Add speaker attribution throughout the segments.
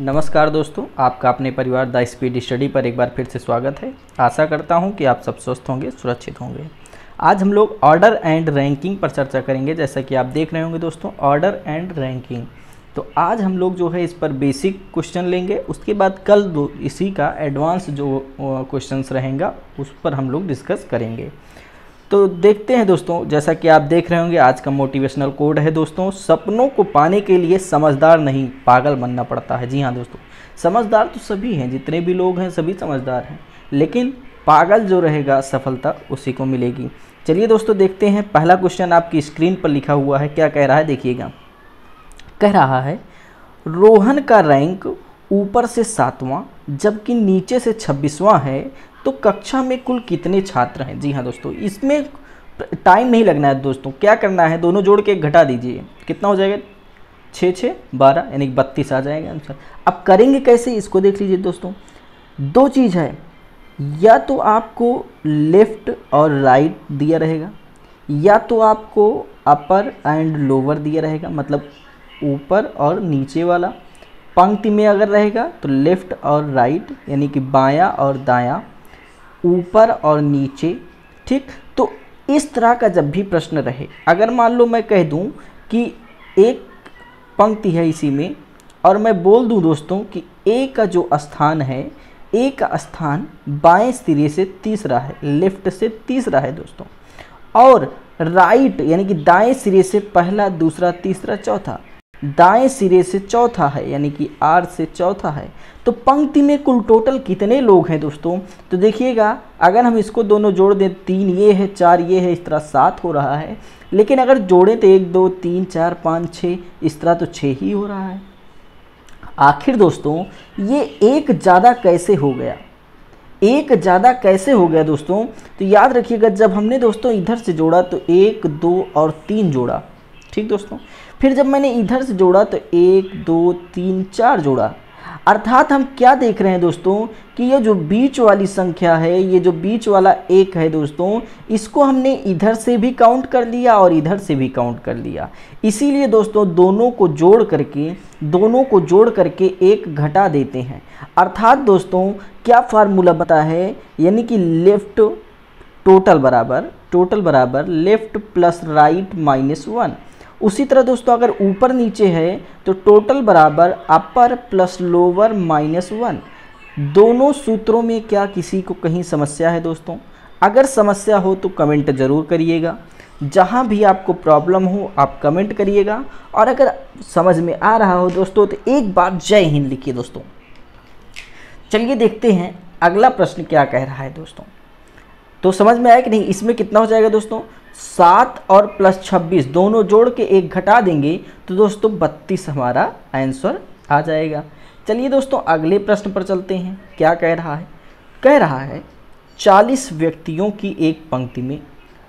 Speaker 1: नमस्कार दोस्तों, आपका अपने परिवार द स्पीड स्टडी पर एक बार फिर से स्वागत है। आशा करता हूँ कि आप सब स्वस्थ होंगे, सुरक्षित होंगे। आज हम लोग ऑर्डर एंड रैंकिंग पर चर्चा करेंगे, जैसा कि आप देख रहे होंगे दोस्तों ऑर्डर एंड रैंकिंग तो आज हम लोग जो है इस पर बेसिक क्वेश्चन लेंगे, उसके बाद कल इसी का एडवांस जो क्वेश्चंस रहेगा, उस पर हम लोग डिस्कस करेंगे। तो देखते हैं दोस्तों, जैसा कि आप देख रहे होंगे, आज का मोटिवेशनल कोड है दोस्तों, सपनों को पाने के लिए समझदार नहीं, पागल बनना पड़ता है। जी हाँ दोस्तों, समझदार तो सभी हैं, जितने भी लोग हैं, सभी समझदार हैं, लेकिन पागल जो रहेगा, सफलता उसी को मिलेगी। चलिए दोस्तों, देखते हैं, पहला क्वेश्चन आपकी स्क्रीन पर लिखा हुआ है, क्या कह रहा है, देखिएगा। कह रहा है, रोहन का रैंक ऊपर से सातवां, जबकि नीचे से छब्बीसवां है तो कक्षा में कुल कितने छात्र हैं? जी हाँ दोस्तों, इसमें टाइम नहीं लगना है दोस्तों। क्या करना है? दोनों जोड़ के घटा दीजिए। कितना हो जाएगा? छः छः, बारह, यानी बत्तीस आ जाएगा आंसर। अब करेंगे कैसे? इसको देख लीजिए दोस्तों। दो चीज़ है। या तो आपको लेफ़्ट और राइट दिया रहेगा, या तो आपको अपर एंड लोअर दिया रहेगा मतलब ऊपर और नीचे वाला। पंक्ति में अगर रहेगा तो लेफ़्ट और राइट, यानी कि बायां और दायां, ऊपर और नीचे, ठीक? तो इस तरह का जब भी प्रश्न रहे, अगर मान लो मैं कह दूँ कि एक पंक्ति है इसी में, और मैं बोल दूँ दोस्तों कि ए का जो स्थान है ए का स्थान बाएँ सिरे से तीसरा है, लेफ़्ट से तीसरा है दोस्तों। और राइट, यानी कि दाएँ सिरे से पहला, दूसरा, तीसरा, चौथा दाएँ सिरे से चौथा है, यानी कि आर से चौथा है। तो पंक्ति में कुल टोटल कितने लोग हैं दोस्तों? तो देखिएगा, अगर हम इसको दोनों जोड़ दें, तीन ये है, चार ये है, इस तरह सात हो रहा है। लेकिन अगर जोड़ें तो एक, दो, तीन, चार, पाँच छः इस तरह तो छः ही हो रहा है। आखिर दोस्तों, ये एक ज़्यादा कैसे हो गया? एक ज़्यादा कैसे हो गया दोस्तों? तो याद रखिएगा, जब हमने दोस्तों इधर से जोड़ा तो एक, दो और तीन जोड़ा। ठीक दोस्तों? फिर जब मैंने इधर से जोड़ा तो एक, दो, तीन, चार जोड़ा। अर्थात हम क्या देख रहे हैं दोस्तों कि ये जो बीच वाली संख्या है, ये जो बीच वाला एक है दोस्तों, इसको हमने इधर से भी काउंट कर लिया और इधर से भी काउंट कर लिया। इसीलिए दोस्तों दोनों को जोड़ करके, दोनों को जोड़ करके एक घटा देते हैं। अर्थात दोस्तों क्या फार्मूला बता है? यानी कि लेफ़्ट टोटल बराबर टोटल बराबर left plus right minus one उसी तरह दोस्तों, अगर ऊपर नीचे है तो टोटल बराबर upper plus lower minus one दोनों सूत्रों में क्या किसी को कहीं समस्या है दोस्तों? अगर समस्या हो तो कमेंट ज़रूर करिएगा। जहाँ भी आपको प्रॉब्लम हो, आप कमेंट करिएगा। और अगर समझ में आ रहा हो दोस्तों तो एक बार जय हिंद लिखिए दोस्तों। चलिए देखते हैं अगला प्रश्न क्या कह रहा है दोस्तों। तो समझ में आया कि नहीं? इसमें कितना हो जाएगा दोस्तों? सात और प्लस छब्बीस दोनों जोड़ के एक घटा देंगे तो दोस्तों बत्तीस हमारा आंसर आ जाएगा। चलिए दोस्तों, अगले प्रश्न पर चलते हैं। क्या कह रहा है? कह रहा है, चालीस व्यक्तियों की एक पंक्ति में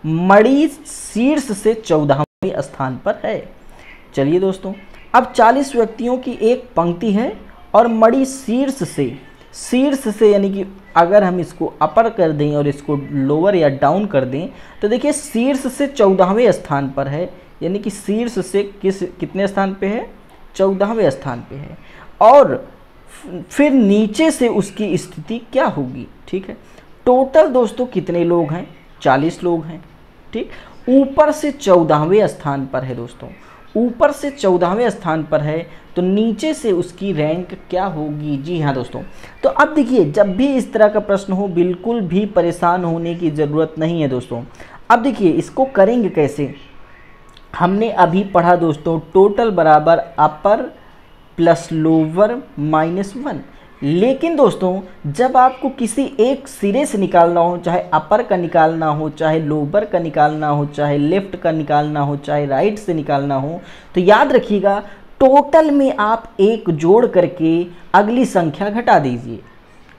Speaker 1: मणि शीर्ष से चौदहवें स्थान पर है। चलिए दोस्तों, अब चालीस व्यक्तियों की एक पंक्ति है और मणि शीर्ष से शीर्ष से यानी कि अगर हम इसको अपर कर दें और इसको लोअर या डाउन कर दें तो देखिए शीर्ष से चौदहवें स्थान पर है। यानी कि शीर्ष से किस, कितने स्थान पे है? चौदहवें स्थान पे है। और फिर नीचे से उसकी स्थिति क्या होगी? ठीक है। टोटल दोस्तों कितने लोग हैं? चालीस लोग हैं। ठीक। ऊपर से चौदहवें स्थान पर है दोस्तों। ऊपर से चौदहवें स्थान पर है तो नीचे से उसकी रैंक क्या होगी? जी हाँ दोस्तों। अब देखिए, जब भी इस तरह का प्रश्न हो, बिल्कुल भी परेशान होने की ज़रूरत नहीं है दोस्तों। अब देखिए, इसको करेंगे कैसे? हमने अभी पढ़ा दोस्तों टोटल बराबर upper plus lower minus one लेकिन दोस्तों, जब आपको किसी एक सिरे से निकालना हो, चाहे अपर का निकालना हो, चाहे लोअर का निकालना हो, चाहे लेफ़्ट का निकालना हो, चाहे राइट से निकालना हो तो याद रखिएगा टोटल में आप एक जोड़ करके अगली संख्या घटा दीजिए।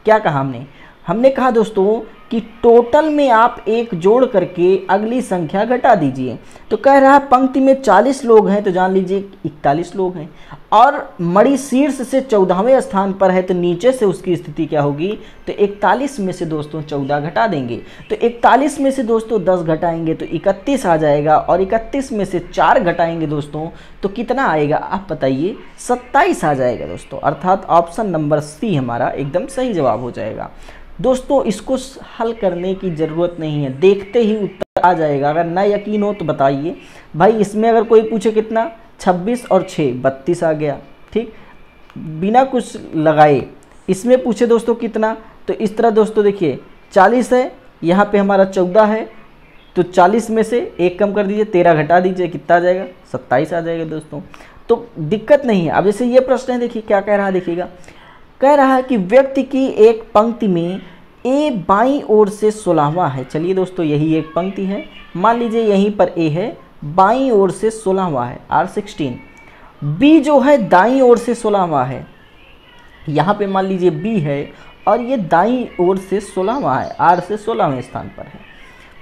Speaker 1: क्या कहा हमने? हमने कहा दोस्तों कि टोटल में आप एक जोड़ करके अगली संख्या घटा दीजिए। तो कह रहा है, पंक्ति में 40 लोग हैं तो जान लीजिए 41 लोग हैं। और मणि शीर्ष से चौदहवें स्थान पर है तो नीचे से उसकी स्थिति क्या होगी? तो 41 में से दोस्तों 14 घटा देंगे। तो 41 में से दोस्तों 10 घटाएँगे तो 31 आ जाएगा। और 31 में से 4 घटाएँगे दोस्तों तो कितना आएगा? आप बताइए 27 आ जाएगा दोस्तों। अर्थात ऑप्शन नंबर सी हमारा एकदम सही जवाब हो जाएगा। दोस्तों, इसको हल करने की ज़रूरत नहीं है। देखते ही उत्तर आ जाएगा। अगर ना यकीन हो तो बताइए। भाई, इसमें अगर कोई पूछे कितना? 26 और 6 बत्तीस आ गया। ठीक? बिना कुछ लगाए। इसमें पूछे दोस्तों कितना? तो इस तरह दोस्तों देखिए 40 है, यहाँ पे हमारा 14 है। तो 40 में से एक कम कर दीजिए, तेरह घटा दीजिए, कितना आ जाएगा? सत्ताईस आ जाएगा दोस्तों। तो दिक्कत नहीं है। अब जैसे ये प्रश्न है, देखिए क्या कह रहा है, देखिएगा। कह रहा है कि व्यक्ति की एक पंक्ति में ए बाई ओर से सोलहवा है। चलिए दोस्तों, यही एक पंक्ति है। मान लीजिए यहीं पर ए है, बाई ओर से सोलहवा है, आर सिक्सटीन। बी जो है, दाई ओर से सोलहवा है। यहाँ पे मान लीजिए बी है, और ये दाई ओर से सोलहवा है, आर से सोलहवें स्थान पर है।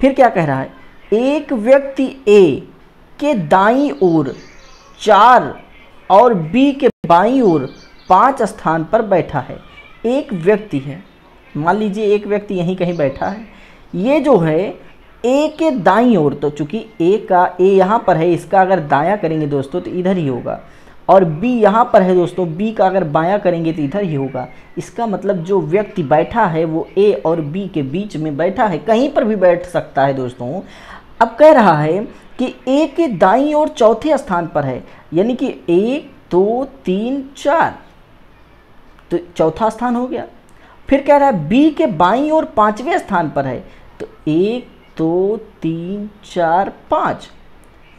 Speaker 1: फिर क्या कह रहा है? एक व्यक्ति ए के दाई ओर चार और बी के बाई ओर पाँच स्थान पर बैठा है। एक व्यक्ति है। मान लीजिए एक व्यक्ति यहीं कहीं बैठा है, ये जो है ए के दाई ओर तो चूँकि ए का ए यहाँ पर है, इसका अगर दाया करेंगे दोस्तों तो इधर ही होगा। और बी यहाँ पर है दोस्तों बी का अगर बायां करेंगे तो इधर ही होगा। इसका मतलब जो व्यक्ति बैठा है, वो ए और बी के बीच में बैठा है, कहीं पर भी बैठ सकता है दोस्तों। अब कह रहा है कि ए के दाई और चौथे स्थान पर है, यानी कि एक दो, तीन, चार। तो चौथा स्थान हो गया। फिर कह रहा है, बी के बाई और पाँचवें स्थान पर है। तो एक, दो, तीन, चार, पाँच।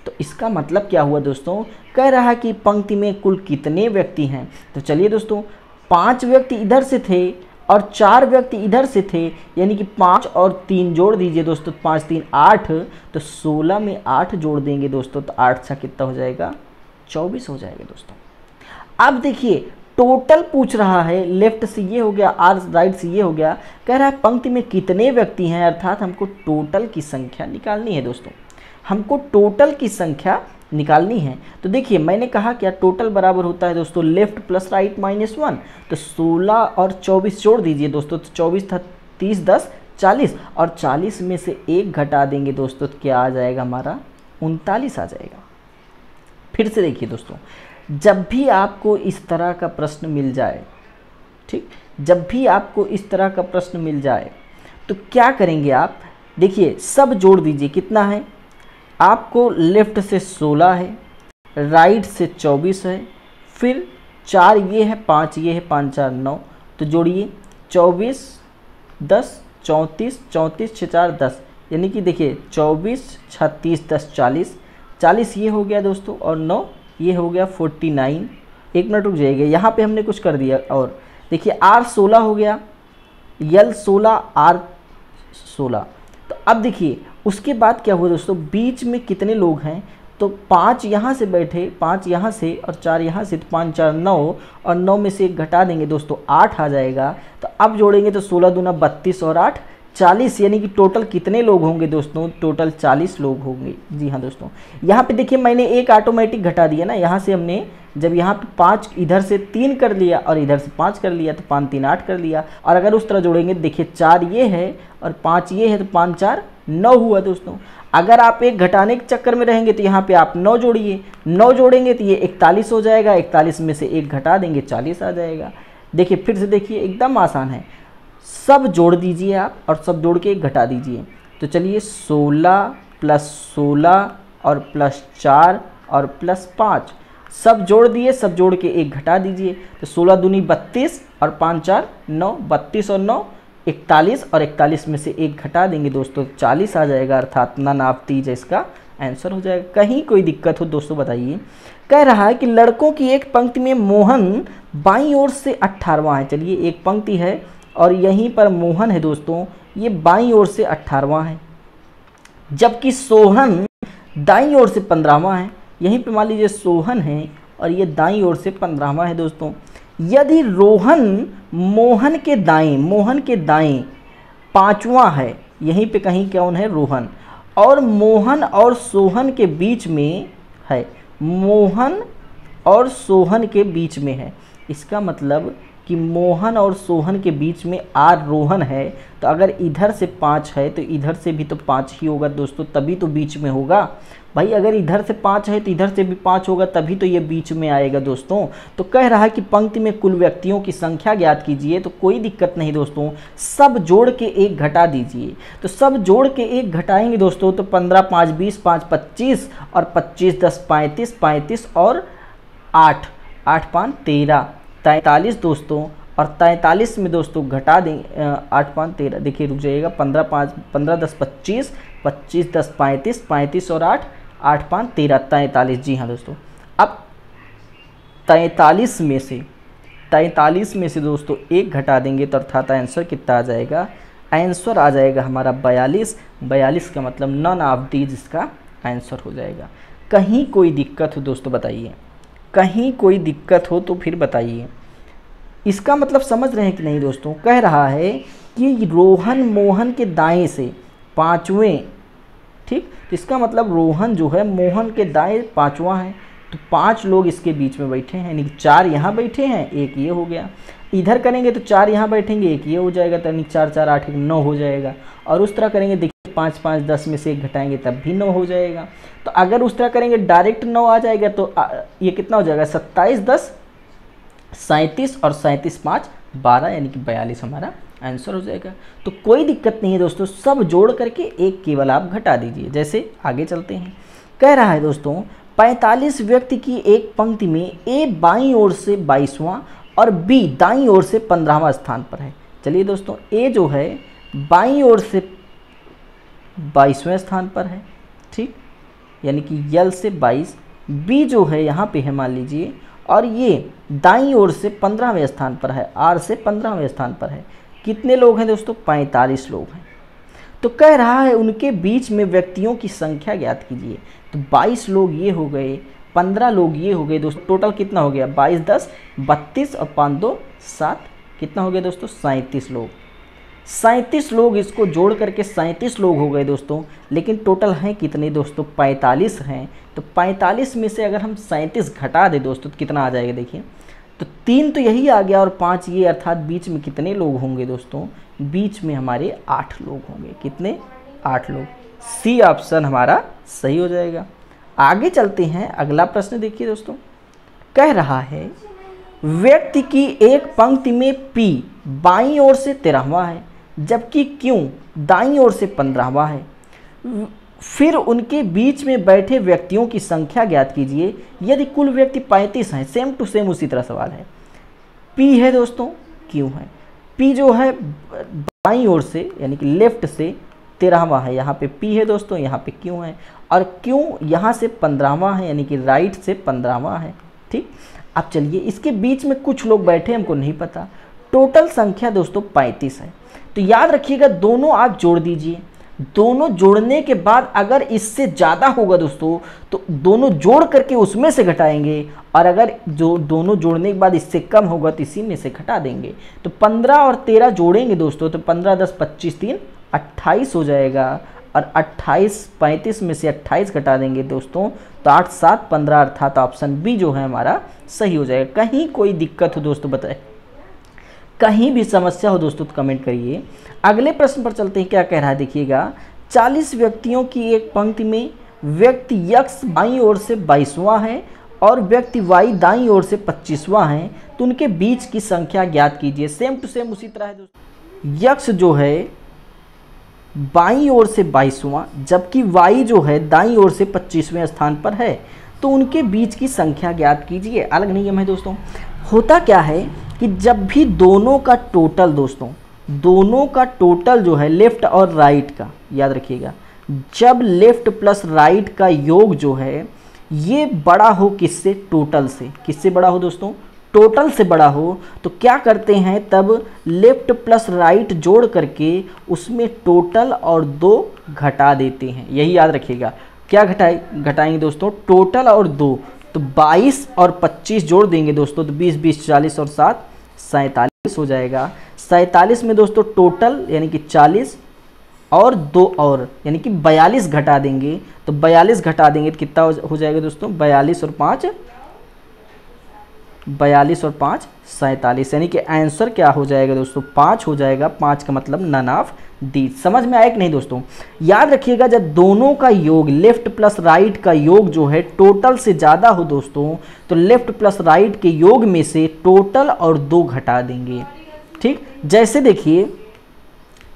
Speaker 1: तो इसका मतलब क्या हुआ दोस्तों? कह रहा है कि पंक्ति में कुल कितने व्यक्ति हैं? तो चलिए दोस्तों, पाँच व्यक्ति इधर से थे और चार व्यक्ति इधर से थे, यानी कि पाँच और तीन जोड़ दीजिए दोस्तों, पाँच, तीन, आठ। तो सोलह में आठ जोड़ देंगे दोस्तों तो आठ सा कितना हो जाएगा? चौबीस हो जाएगा दोस्तों। अब देखिए टोटल पूछ रहा है, लेफ़्ट से ये हो गया, आर राइट से ये हो गया, कह रहा है पंक्ति में कितने व्यक्ति हैं, अर्थात हमको टोटल की संख्या निकालनी है दोस्तों। हमको टोटल की संख्या निकालनी है। तो देखिए, मैंने कहा क्या टोटल बराबर होता है दोस्तों, left plus right minus one. तो 16 और 24 जोड़ दीजिए दोस्तों तो 24 था 30 10 40 और 40 में से एक घटा देंगे दोस्तों तो क्या आ जाएगा हमारा? उनतालीस आ जाएगा। फिर से देखिए दोस्तों, जब भी आपको इस तरह का प्रश्न मिल जाए, ठीक? जब भी आपको इस तरह का प्रश्न मिल जाए तो क्या करेंगे आप? देखिए, सब जोड़ दीजिए, कितना है? आपको लेफ़्ट से 16 है, राइट से 24 है, फिर चार ये है, पाँच ये है, पाँच, चार, नौ। तो जोड़िए, चौबीस, दस, चौंतीस चौंतीस छः चार, दस। यानी कि देखिए, चौबीस, छत्तीस, दस, चालीस चालीस ये हो गया दोस्तों और नौ ये हो गया फोर्टी नाइन। एक मिनट रुक जाइएगा यहाँ पे हमने कुछ कर दिया और देखिए आर सोलह हो गया, यल सोलह, आर सोलह। तो अब देखिए, उसके बाद क्या हुआ दोस्तों, बीच में कितने लोग हैं? तो पाँच यहाँ से बैठे, पाँच यहाँ से और चार यहाँ से तो पाँच, चार, नौ और नौ में से एक घटा देंगे दोस्तों, आठ आ जाएगा। तो अब जोड़ेंगे तो सोलह दूना बत्तीस और आठ चालीस, यानी कि टोटल कितने लोग होंगे दोस्तों? टोटल चालीस लोग होंगे। जी हाँ दोस्तों। यहाँ पे देखिए, मैंने एक ऑटोमेटिक घटा दिया ना। यहाँ से हमने जब यहाँ पे पाँच, इधर से तीन कर लिया और इधर से पाँच कर लिया तो पाँच, तीन, आठ कर लिया। और अगर उस तरह जोड़ेंगे, देखिए, चार ये है और पाँच ये है तो पाँच, चार, नौ हुआ दोस्तों। अगर आप एक घटाने के चक्कर में रहेंगे तो यहाँ पे आप नौ जोड़िए। नौ जोड़ेंगे तो ये इकतालीस हो जाएगा। इकतालीस में से एक घटा देंगे, चालीस आ जाएगा। देखिए, फिर से देखिए, एकदम आसान है। सब जोड़ दीजिए आप और सब जोड़ के घटा दीजिए। तो चलिए सोलह प्लस सोलह और प्लस चार और प्लस पाँच। सब जोड़ दिए, सब जोड़ के एक घटा दीजिए। तो सोलह दूनी बत्तीस और पाँच चार नौ, बत्तीस और नौ, इकतालीस और इकतालीस में से एक घटा देंगे दोस्तों, चालीस आ जाएगा अर्थात ना नाप तीज इसका। आंसर हो जाएगा। कहीं कोई दिक्कत हो दोस्तों बताइए। कह रहा है कि लड़कों की एक पंक्ति में मोहन बाई ओर से अट्ठारवा है। चलिए एक पंक्ति है। और यहीं पर मोहन है दोस्तों, ये बाई ओर से अट्ठारहवा है। जबकि सोहन दाई ओर से पंद्रहवा है। यहीं पर मान लीजिए सोहन है और ये दाई ओर से पंद्रहवा है दोस्तों। यदि रोहन मोहन के दाएँ मोहन के दाएँ पांचवा है, यहीं पे कहीं कौन है? रोहन। और मोहन और सोहन के बीच में है। मोहन और सोहन के बीच में है। इसका मतलब कि मोहन और सोहन के बीच में आर रोहन है तो अगर इधर से पाँच है तो इधर से भी तो पाँच ही होगा दोस्तों, तभी तो बीच में होगा। भाई, अगर इधर से पाँच है तो इधर से भी पाँच होगा, तभी तो ये बीच में आएगा दोस्तों। तो कह रहा है कि पंक्ति में कुल व्यक्तियों की संख्या ज्ञात कीजिए तो कोई दिक्कत नहीं दोस्तों। सब जोड़ के एक घटा दीजिए। तो सब जोड़ के एक घटाएँगे दोस्तों तो पंद्रह, पाँच, बीस, पाँच, पच्चीस, और पच्चीस, दस, पैंतीस पैंतीस, और आठ। आठ, पाँच, तेरह। तैंतालीस दोस्तों और तैंतालीस में दोस्तों घटा दें आठ पाँच तेरह। देखिए, रुक जाइएगा, पंद्रह पाँच, पंद्रह दस पच्चीस पच्चीस दस पैंतीस पैंतीस और आठ आठ पाँच तेरह, तैंतालीस। जी हाँ दोस्तों। अब तैंतालीस में से, तैंतालीस में से दोस्तों एक घटा देंगे तो अर्थात आंसर कितना आ जाएगा? आंसर आ जाएगा हमारा बयालीस। बयालीस का मतलब नन ऑफ़ दीज इसका आंसर हो जाएगा। कहीं कोई दिक्कत हो दोस्तों बताइए। कहीं कोई दिक्कत हो तो फिर बताइए। इसका मतलब समझ रहे हैं कि नहीं दोस्तों? कह रहा है कि रोहन मोहन के दाएँ से पाँचवें, ठीक? इसका मतलब रोहन जो है मोहन के दाएँ पाँचवा है। तो पाँच लोग इसके बीच में बैठे हैं, यानी चार यहाँ बैठे हैं, एक ये हो गया। इधर करेंगे तो चार यहाँ बैठेंगे, एक ये हो जाएगा तो यानी चार चार, आठ, एक, नौ हो जाएगा। और उस तरह करेंगे, देखिए पाँच पाँच दस में से एक घटाएँगे तब भी नौ हो जाएगा। तो अगर उस तरह करेंगे डायरेक्ट नौ आ जाएगा तो आ, ये कितना हो जाएगा? सत्ताईस दस सैंतीस और सैंतीस पाँच बारह यानी कि बयालीस हमारा आंसर हो जाएगा। तो कोई दिक्कत नहीं है दोस्तों सब जोड़ करके एक केवल आप घटा दीजिए जैसे आगे चलते हैं। कह रहा है दोस्तों 45 व्यक्ति की एक पंक्ति में ए बाई ओर से बाईसवां और बी दाई ओर से पंद्रहवा स्थान पर है। चलिए दोस्तों ए जो है बाई ओर से बाईसवें स्थान पर है, ठीक? यानी कि यल से बाईस बी जो है यहाँ पे है मान लीजिए, और ये दाई ओर से पंद्रहवें स्थान पर है आर से पंद्रहवें स्थान पर है। कितने लोग हैं दोस्तों? पैंतालीस लोग हैं। तो कह रहा है उनके बीच में व्यक्तियों की संख्या ज्ञात कीजिए। तो 22 लोग ये हो गए 15 लोग ये हो गए दोस्तों। टोटल कितना हो गया? 22 दस, बत्तीस और पाँच, दो, सात। कितना हो गया दोस्तों? सैंतीस लोग। सैंतीस लोग इसको जोड़ करके सैंतीस लोग हो गए दोस्तों, लेकिन टोटल हैं कितने दोस्तों? पैंतालीस हैं। तो पैंतालीस में से अगर हम सैंतीस घटा दें दोस्तों तो कितना आ जाएगा देखिए। तो तीन तो यही आ गया और पाँच ये अर्थात बीच में कितने लोग होंगे दोस्तों? बीच में हमारे आठ लोग होंगे। कितने? आठ लोग। सी ऑप्शन हमारा सही हो जाएगा। आगे चलते हैं। अगला प्रश्न देखिए दोस्तों। कह रहा है, व्यक्ति की एक पंक्ति में पी बाई ओर से तेरहवा है। जबकि क्यों? दाई ओर से पंद्रहवा है। फिर उनके बीच में बैठे व्यक्तियों की संख्या ज्ञात कीजिए। यदि कुल व्यक्ति पैंतीस हैं सेम टू सेम उसी तरह सवाल है। पी है दोस्तों, क्यों है? पी जो है बाई ओर से, यानी कि लेफ़्ट से तेरहवा है। यहाँ पे पी है दोस्तों, यहाँ पे क्यों है? और क्यों यहाँ से पंद्रहवा है, यानी कि राइट से पंद्रहवा है? ठीक? अब चलिए, इसके बीच में कुछ लोग बैठे, हमको नहीं पता। टोटल संख्या दोस्तों, पैंतीस है। तो याद रखिएगा, दोनों आप जोड़ दीजिए। दोनों जोड़ने के बाद अगर इससे ज़्यादा होगा दोस्तों तो दोनों जोड़ करके उसमें से घटाएँगे और अगर जो दोनों जोड़ने के बाद इससे कम होगा तो इसी में से घटा देंगे। तो पंद्रह और तेरह जोड़ेंगे दोस्तों तो पंद्रह, दस, पच्चीस, तीन, अट्ठाईस हो जाएगा और अट्ठाईस, पैंतीस में से अट्ठाईस घटा देंगे दोस्तों तो आठ, सात, पंद्रह अर्थात ऑप्शन बी जो है हमारा सही हो जाएगा। कहीं कोई दिक्कत हो दोस्तों, बताए। कहीं भी समस्या हो, दोस्तों तो कमेंट करिए। अगले प्रश्न पर चलते हैं, क्या कह रहा है, देखिएगा। चालीस व्यक्तियों की एक पंक्ति में व्यक्ति यक्ष बाई ओर से बाईसवां है और व्यक्ति वाई दाई ओर से पच्चीसवां है तो उनके बीच की संख्या ज्ञात कीजिए। सेम टू सेम उसी तरह है, दोस्तों। यक्स जो है, बाई ओर से बाईसवां, जबकि वाई जो है, दाई ओर से पच्चीसवें स्थान पर है तो उनके बीच की संख्या ज्ञात कीजिए। अलग नियम है, दोस्तों। होता क्या है कि जब भी दोनों का टोटल दोस्तों, दोनों का टोटल जो है लेफ़्ट और राइट का, याद रखिएगा, जब लेफ़्ट प्लस राइट का योग जो है, ये बड़ा हो किससे? टोटल से। किससे बड़ा हो दोस्तों? टोटल से बड़ा हो तो क्या करते हैं तब लेफ़्ट प्लस राइट जोड़ करके उसमें टोटल और दो घटा देते हैं। यही याद रखिएगा। क्या घटाए? घटाएँगे दोस्तों? टोटल और दो। तो 22 और 25 जोड़ देंगे दोस्तों तो 20 20 40 और 7 सैतालीस हो जाएगा। सैंतालीस में दोस्तों टोटल यानी कि 40 और दो और, यानी कि 42 घटा देंगे। तो 42 घटा देंगे तो कितना हो जाएगा दोस्तों? 42 और पाँच बयालीस और पाँच, सैंतालीस। यानी कि आंसर क्या हो जाएगा दोस्तों? पाँच हो जाएगा। पाँच का मतलब नन ऑफ़ दी। समझ में आया कि नहीं दोस्तों? याद रखिएगा, जब दोनों का योग, लेफ़्ट प्लस राइट का योग जो है, टोटल से ज़्यादा हो दोस्तों तो लेफ़्ट प्लस राइट के योग में से टोटल और दो घटा देंगे। ठीक? जैसे देखिए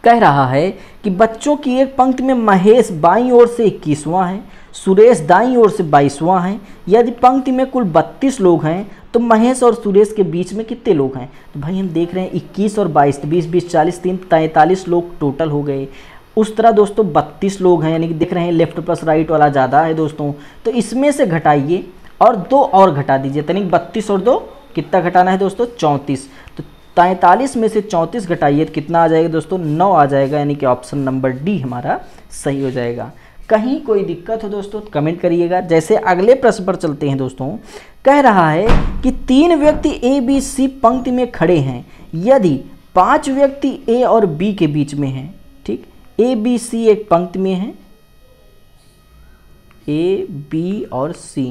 Speaker 1: कह रहा है कि बच्चों की एक पंक्ति में महेश बाई ओर से इक्कीसवां है, सुरेश दाई ओर से बाईसवां है। यदि पंक्ति में कुल बत्तीस लोग हैं तो महेश और सुरेश के बीच में कितने लोग हैं? तो भाई हम देख रहे हैं इक्कीस और बाईस, बीस बीस, चालीस, तीन, तैंतालीस लोग टोटल हो गए। उस तरह दोस्तों बत्तीस लोग हैं, यानी कि देख रहे हैं लेफ़्ट प्लस राइट वाला ज़्यादा है दोस्तों। तो इसमें से घटाइए और दो और घटा दीजिए, यानी बत्तीस और दो कितना घटाना है दोस्तों? चौंतीस। तो तैंतालीस में से चौंतीस घटाइए तो कितना आ जाएगा दोस्तों? नौ आ जाएगा, यानी कि ऑप्शन नंबर डी हमारा सही हो जाएगा। कहीं कोई दिक्कत हो दोस्तों तो कमेंट करिएगा। जैसे अगले प्रश्न पर चलते हैं दोस्तों। कह रहा है कि तीन व्यक्ति ए बी सी पंक्ति में खड़े हैं, यदि पाँच व्यक्ति ए और बी के बीच में हैं, ठीक? ए बी सी एक पंक्ति में है। ए बी और सी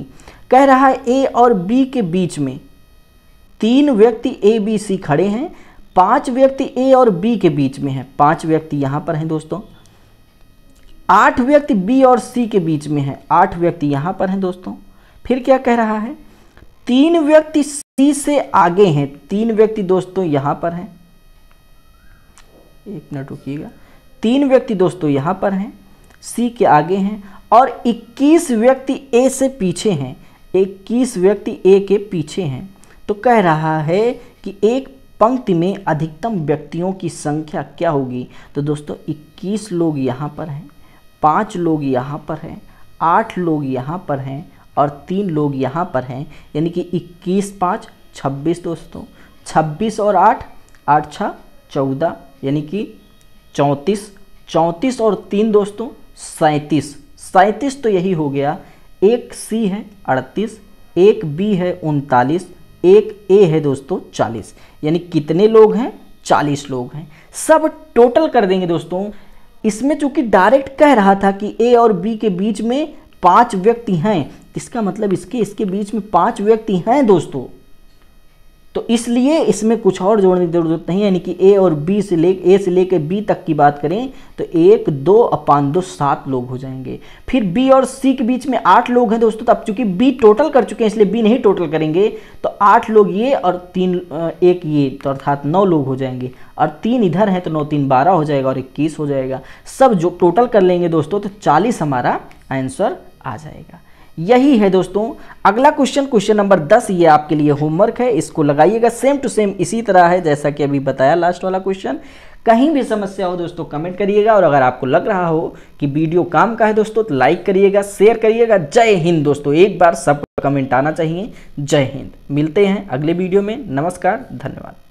Speaker 1: कह रहा है ए और बी के बीच में तीन व्यक्ति ए बी सी खड़े हैं, पाँच व्यक्ति ए और बी के बीच में हैं। पाँच व्यक्ति यहाँ पर हैं दोस्तों। आठ व्यक्ति बी और सी के बीच में है। आठ व्यक्ति यहाँ पर हैं दोस्तों। फिर क्या कह रहा है? तीन व्यक्ति सी से आगे हैं। तीन व्यक्ति दोस्तों यहाँ पर हैं। एक मिनट रुकिएगा। तीन व्यक्ति दोस्तों यहाँ पर हैं। सी के आगे हैं और 21 व्यक्ति ए से पीछे हैं। 21 व्यक्ति ए के पीछे हैं। तो कह रहा है कि एक पंक्ति में अधिकतम व्यक्तियों की संख्या क्या होगी? तो दोस्तों 21 लोग यहाँ पर हैं, पाँच लोग यहाँ पर हैं, आठ लोग यहाँ पर हैं और तीन लोग यहाँ पर हैं। यानी कि इक्कीस, पाँच, छब्बीस दोस्तों। छब्बीस और आठ आठ छः चौदह, यानी कि चौंतीस। चौंतीस और तीन दोस्तों, सैंतीस। सैंतीस तो यही हो गया। एक सी है अड़तीस, एक बी है उनतालीस एक ए है दोस्तों, चालीस। यानी कितने लोग हैं? चालीस लोग हैं। सब टोटल कर देंगे दोस्तों। इसमें चूँकि डायरेक्ट कह रहा था कि ए और बी के बीच में पाँच व्यक्ति हैं, इसका मतलब इसके इसके बीच में पाँच व्यक्ति हैं दोस्तों। तो इसलिए इसमें कुछ और जोड़ने की ज़रूरत नहीं यानी कि ए और बी से ले ए से लेकर बी तक की बात करें तो एक, दो, अपान दो, सात लोग हो जाएँगे। फिर बी और सी के बीच में आठ लोग हैं दोस्तों तो अब चूँकि बी टोटल कर चुके हैं, इसलिए बी नहीं टोटल करेंगे तो आठ लोग ये और तीन एक ये तो अर्थात नौ लोग हो जाएँगे। और तीन इधर हैं तो नौ, तीन, बारह हो जाएगा और इक्कीस हो जाएगा। सब जो टोटल कर लेंगे दोस्तों तो चालीस हमारा आंसर आ जाएगा। यही है दोस्तों, अगला क्वेश्चन क्वेश्चन नंबर दस, ये आपके लिए होमवर्क है। इसको लगाइएगा सेम टू सेम इसी तरह है जैसा कि अभी बताया लास्ट वाला क्वेश्चन कहीं भी समस्या हो दोस्तों कमेंट करिएगा और अगर आपको लग रहा हो कि वीडियो काम का है दोस्तों तो लाइक करिएगा शेयर करिएगा। जय हिंद दोस्तों, एक बार सब कमेंट आना चाहिए। जय हिंद। मिलते हैं अगले वीडियो में। नमस्कार, धन्यवाद।